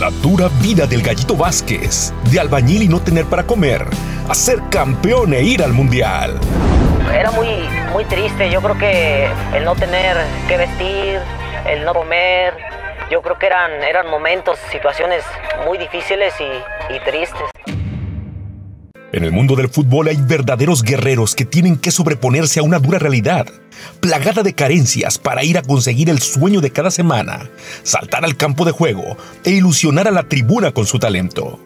La dura vida del gallito Vázquez, de albañil y no tener para comer, a ser campeón e ir al mundial. Era muy, muy triste, yo creo que el no tener que vestir, el no comer, yo creo que eran, eran momentos, situaciones muy difíciles y, y tristes. En el mundo del fútbol hay verdaderos guerreros que tienen que sobreponerse a una dura realidad, plagada de carencias para ir a conseguir el sueño de cada semana, saltar al campo de juego e ilusionar a la tribuna con su talento.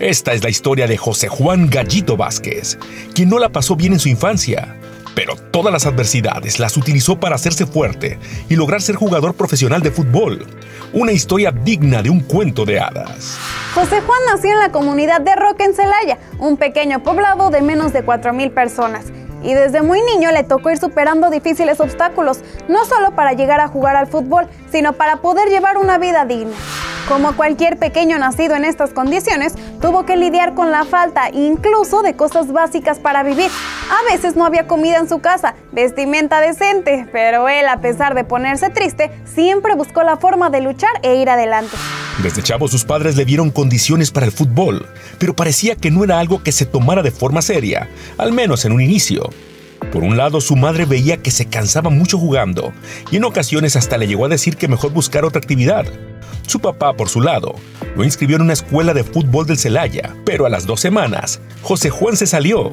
Esta es la historia de José Juan Gallito Vázquez, quien no la pasó bien en su infancia, pero todas las adversidades las utilizó para hacerse fuerte y lograr ser jugador profesional de fútbol. Una historia digna de un cuento de hadas. José Juan nació en la comunidad de Roque en Celaya, un pequeño poblado de menos de 4.000 personas. Y desde muy niño le tocó ir superando difíciles obstáculos, no solo para llegar a jugar al fútbol, sino para poder llevar una vida digna. Como cualquier pequeño nacido en estas condiciones, tuvo que lidiar con la falta incluso de cosas básicas para vivir. A veces no había comida en su casa, vestimenta decente, pero él, a pesar de ponerse triste, siempre buscó la forma de luchar e ir adelante. Desde chavo sus padres le dieron condiciones para el fútbol, pero parecía que no era algo que se tomara de forma seria, al menos en un inicio. Por un lado, su madre veía que se cansaba mucho jugando, y en ocasiones hasta le llegó a decir que mejor buscar otra actividad. Su papá, por su lado, lo inscribió en una escuela de fútbol del Celaya, pero a las dos semanas, José Juan se salió.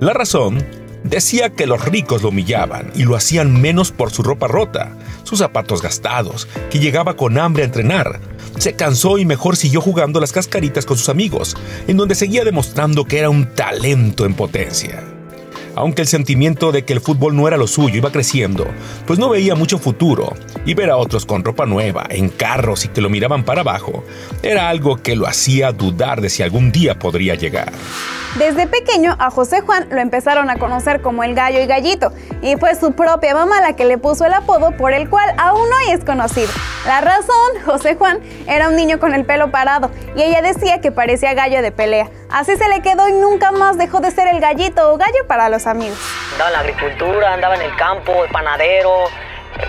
La razón, decía que los ricos lo humillaban y lo hacían menos por su ropa rota, sus zapatos gastados, que llegaba con hambre a entrenar. Se cansó y mejor siguió jugando las cascaritas con sus amigos, en donde seguía demostrando que era un talento en potencia aunque el sentimiento de que el fútbol no era lo suyo iba creciendo, pues no veía mucho futuro, y ver a otros con ropa nueva, en carros y que lo miraban para abajo, era algo que lo hacía dudar de si algún día podría llegar. Desde pequeño a José Juan lo empezaron a conocer como el gallo y gallito, y fue su propia mamá la que le puso el apodo por el cual aún hoy es conocido. La razón, José Juan era un niño con el pelo parado, y ella decía que parecía gallo de pelea. Así se le quedó y nunca más dejó de ser el gallito o gallo para los amigos. Andaba en la agricultura, andaba en el campo, el panadero,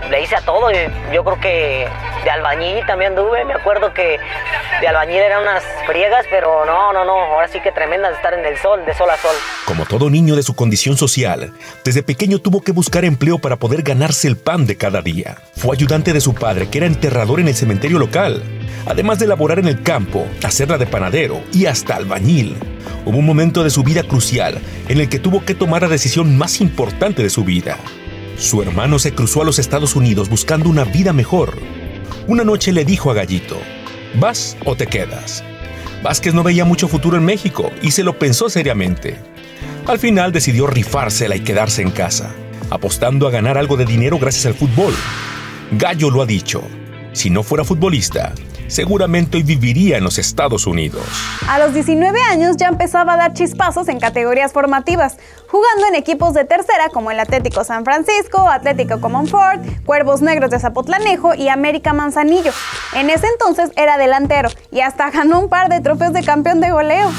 le hice a todo. Yo creo que de albañil también anduve. Me acuerdo que de albañil eran unas friegas, pero no, no, no. Ahora sí que tremenda de estar en el sol, de sol a sol. Como todo niño de su condición social, desde pequeño tuvo que buscar empleo para poder ganarse el pan de cada día. Fue ayudante de su padre, que era enterrador en el cementerio local. Además de laborar en el campo, hacerla de panadero y hasta albañil. Hubo un momento de su vida crucial en el que tuvo que tomar la decisión más importante de su vida. Su hermano se cruzó a los Estados Unidos buscando una vida mejor. Una noche le dijo a Gallito, ¿vas o te quedas? Vázquez no veía mucho futuro en México y se lo pensó seriamente. Al final decidió rifársela y quedarse en casa, apostando a ganar algo de dinero gracias al fútbol. Gallo lo ha dicho, si no fuera futbolista, seguramente hoy viviría en los Estados Unidos. A los 19 años ya empezaba a dar chispazos en categorías formativas, jugando en equipos de tercera como el Atlético San Francisco, Atlético Comonfort, Cuervos Negros de Zapotlanejo y América Manzanillo. En ese entonces era delantero y hasta ganó un par de trofeos de campeón de goleo.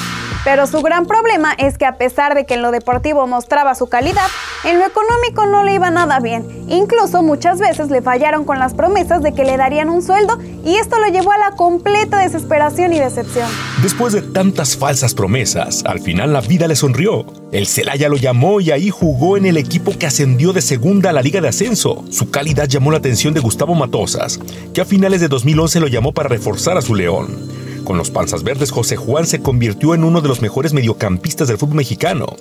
Pero su gran problema es que a pesar de que en lo deportivo mostraba su calidad, en lo económico no le iba nada bien. Incluso muchas veces le fallaron con las promesas de que le darían un sueldo y esto lo llevó a la completa desesperación y decepción. Después de tantas falsas promesas, al final la vida le sonrió. El Celaya lo llamó y ahí jugó en el equipo que ascendió de segunda a la Liga de Ascenso. Su calidad llamó la atención de Gustavo Matosas, que a finales de 2011 lo llamó para reforzar a su León. Con los Panzas Verdes, José Juan se convirtió en uno de los mejores mediocampistas del fútbol mexicano.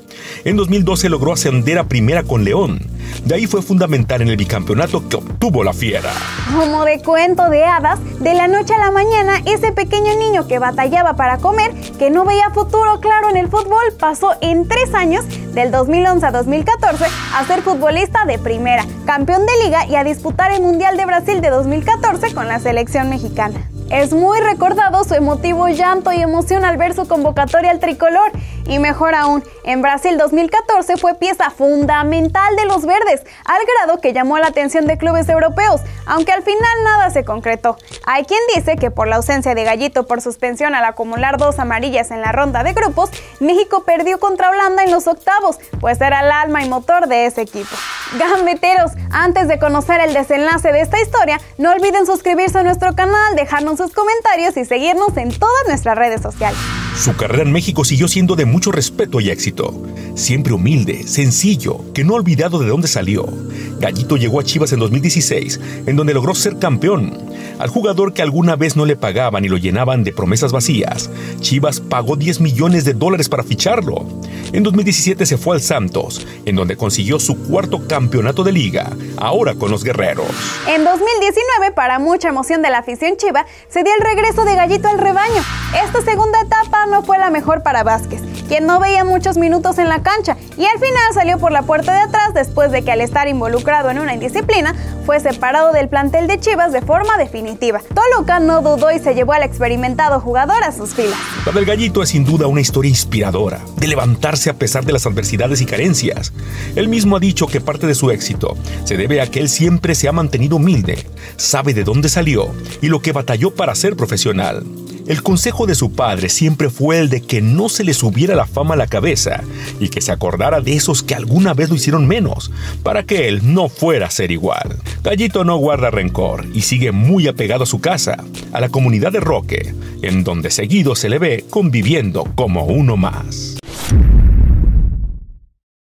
En 2012 logró ascender a primera con León. De ahí fue fundamental en el bicampeonato que obtuvo la fiera. Como de cuento de hadas, de la noche a la mañana, ese pequeño niño que batallaba para comer, que no veía futuro claro en el fútbol, pasó en tres años, del 2011 a 2014, a ser futbolista de primera, campeón de liga y a disputar el Mundial de Brasil de 2014 con la selección mexicana. Es muy recordado su emotivo llanto y emoción al ver su convocatoria al tricolor Y mejor aún, en Brasil 2014 fue pieza fundamental de los verdes, al grado que llamó la atención de clubes europeos, aunque al final nada se concretó. Hay quien dice que por la ausencia de Gallito por suspensión al acumular dos amarillas en la ronda de grupos, México perdió contra Holanda en los octavos, pues era el alma y motor de ese equipo. Gambeteros, antes de conocer el desenlace de esta historia, no olviden suscribirse a nuestro canal, dejarnos sus comentarios y seguirnos en todas nuestras redes sociales. Su carrera en México siguió siendo de mucho respeto y éxito. Siempre humilde, sencillo, que no ha olvidado de dónde salió. Gallito llegó a Chivas en 2016, en donde logró ser campeón. Al jugador que alguna vez no le pagaban y lo llenaban de promesas vacías, Chivas pagó 10 millones de dólares para ficharlo. En 2017 se fue al Santos, en donde consiguió su cuarto campeonato de liga, ahora con los Guerreros. En 2019, para mucha emoción de la afición chiva, se dio el regreso de Gallito al rebaño. Esta segunda etapa no fue la mejor para Vázquez, quien no veía muchos minutos en la cancha y al final salió por la puerta de atrás después de que al estar involucrado en una indisciplina fue separado del plantel de Chivas de forma definitiva. Toluca no dudó y se llevó al experimentado jugador a sus filas. La del gallito es sin duda una historia inspiradora, de levantarse a pesar de las adversidades y carencias. Él mismo ha dicho que parte de su éxito se debe a que él siempre se ha mantenido humilde, sabe de dónde salió y lo que batalló para ser profesional. El consejo de su padre siempre fue el de que no se le subiera la fama a la cabeza y que se acordara de esos que alguna vez lo hicieron menos, para que él no fuera a ser igual. Gallito no guarda rencor y sigue muy apegado a su casa, a la comunidad de Roque, en donde seguido se le ve conviviendo como uno más.